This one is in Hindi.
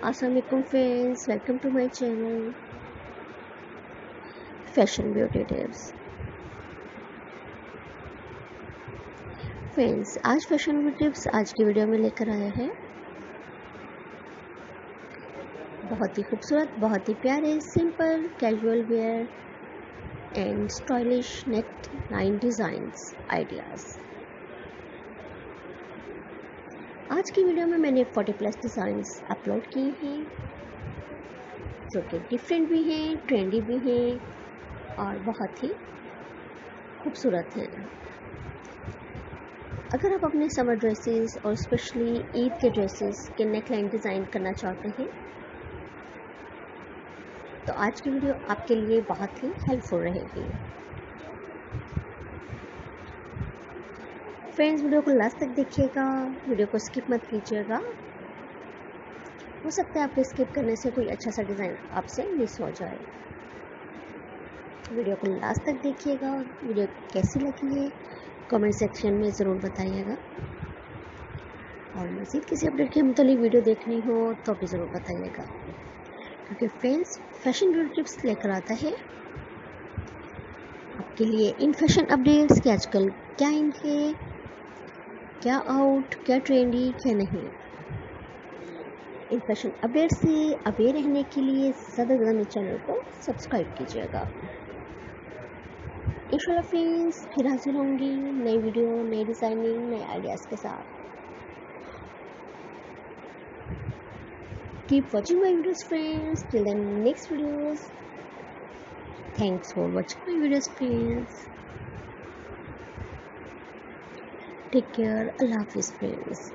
Assalamualaikum friends, welcome to my channel. Fashion Beauty Tips. Friends आज फ़ैशन ब्यूटी टिप्स आज की वीडियो में लेकर आया है। बहुत ही खूबसूरत बहुत ही प्यारे simple casual wear and stylish net line designs ideas आज की वीडियो में मैंने 40 प्लस डिज़ाइंस अपलोड किए हैं, जो कि डिफरेंट भी हैं ट्रेंडी भी हैं और बहुत ही खूबसूरत हैं। अगर आप अपने समर ड्रेसेस और स्पेशली ईद के ड्रेसेस के नेक लाइन डिज़ाइन करना चाहते हैं तो आज की वीडियो आपके लिए बहुत ही हेल्पफुल रहेगी। फ्रेंड्स, वीडियो को लास्ट तक देखिएगा, वीडियो को स्किप मत कीजिएगा। हो सकता है आपके स्किप करने से कोई अच्छा सा डिज़ाइन आपसे मिस हो जाए। वीडियो को लास्ट तक देखिएगा वीडियो कैसी लगी है, कमेंट सेक्शन में ज़रूर बताइएगा। और मज़ीद किसी अपडेट के मतलब वीडियो देखनी हो तो भी ज़रूर बताइएगा। क्योंकि फ्रेंड्स, फ़ैशन ब्यूटी टिप्स लेकर आता है। आपके लिए इन फ़ैशन अपडेट्स के आजकल क्या इन है क्या आउट क्या ट्रेंडी क्या नहीं? इन फ़ैशन अपडेट से अवेयर रहने के लिए ज़्यादा ज़्यादा चैनल को सब्सक्राइब कीजिएगा। इंशाल्लाह फ्रेंड्स फिर हाजिर होंगी नई वीडियो नई डिज़ाइनिंग नए आइडियाज़ के साथ। Keep watching my videos, friends. Till the next videos. Thanks for watching my videos, friends. Take care. Love you, friends.